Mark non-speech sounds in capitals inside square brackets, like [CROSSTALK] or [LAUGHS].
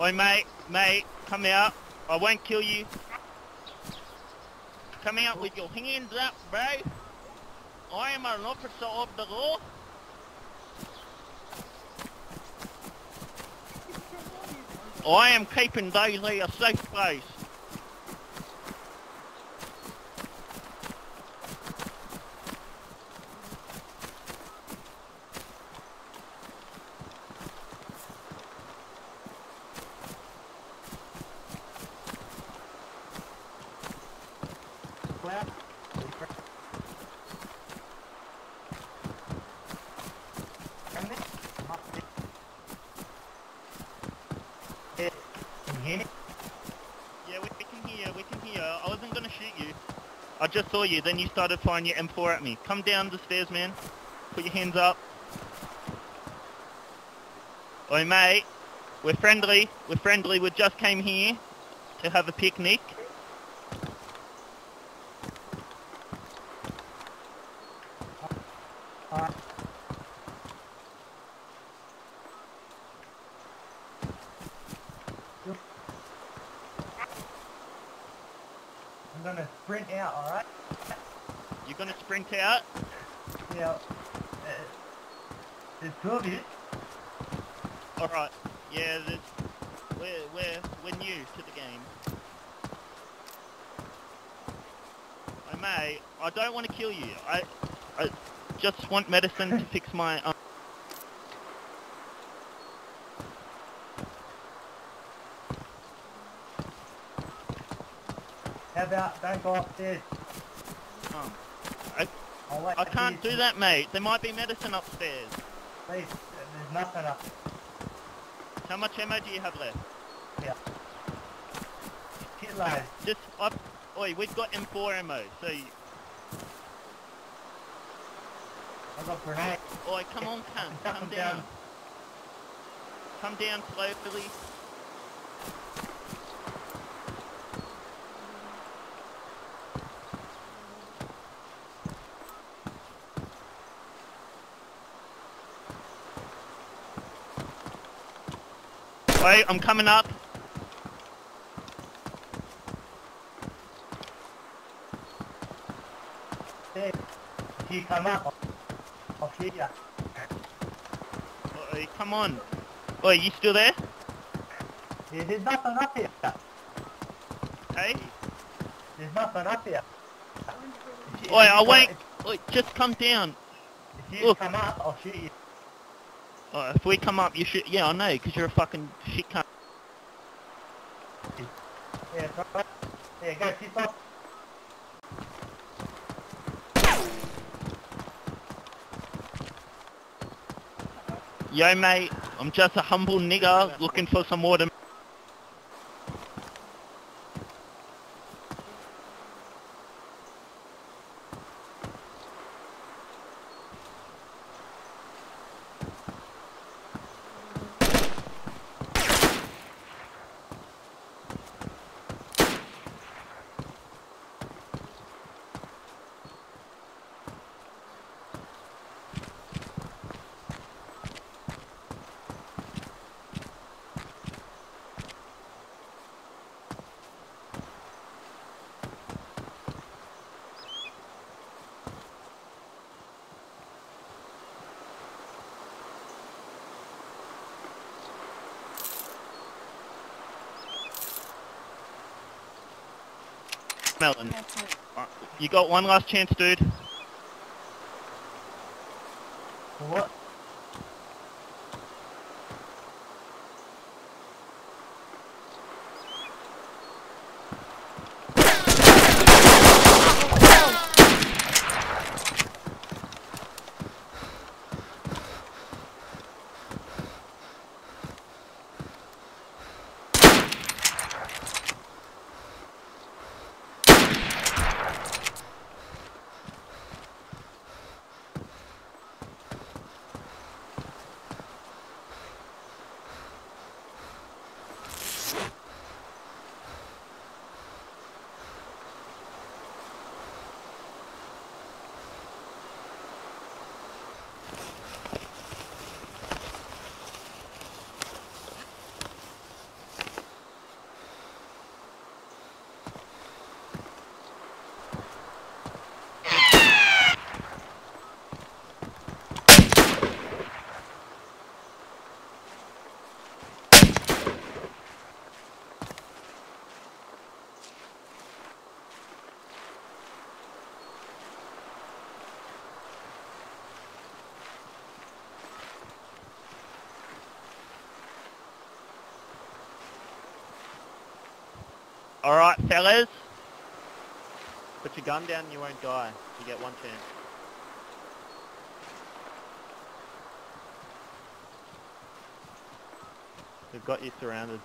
Oi, mate, mate, come out. I won't kill you. Come out with your hands up, bro. I am an officer of the law. I am keeping DayZ a safe place. Yeah, we can hear, we can hear. I wasn't gonna shoot you. I just saw you, then you started firing your M4 at me. Come down the stairs, man. Put your hands up. Oi, mate. We're friendly. We're friendly. We just came here to have a picnic. Gonna sprint out, alright? You're gonna sprint out? Yeah. Uh, there's two of you. Alright. Yeah, there's, we're, we're, we're new to the game. I may... I don't want to kill you. I, I just want medicine to fix my... Um, How about don't go upstairs? um, I, I can't do that, mate. There might be medicine upstairs. Please, there's nothing up How much ammo do you have left? here. Shitload. Just up. Oi, we've got M4 ammo, so. You, I've got grenades. oi, come on, come, [LAUGHS] Come down. down. Come down slowly. Wait, I'm coming up. If you come up, I'll, I'll shoot you. Oi, come on. Oi, you still there? There's nothing up here. Hey? There's nothing up here. Oi, I come- won't. If, Oi, just come down. if you Look. come up, I'll shoot you. Oh, if we come up, you should. Yeah, I know, because you're a fucking shit cunt. Yeah. Yeah, go piss off. Yo, mate, I'm just a humble nigger looking for some water. Melon, you got one last chance, dude. What? Alright, fellas. Put your gun down and you won't die. You get one chance. We've got you surrounded.